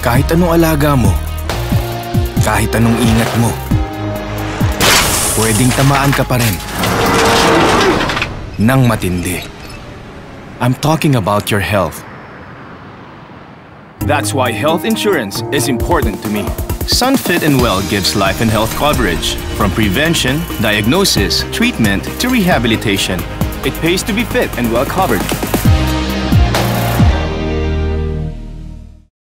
Kahit anong alaga mo, kahit anong ingat mo, pwedeng tamaan ka pa rin. Nang matindi. I'm talking about your health. That's why health insurance is important to me. Sunfit and Well gives life and health coverage from prevention, diagnosis, treatment to rehabilitation. It pays to be fit and well covered.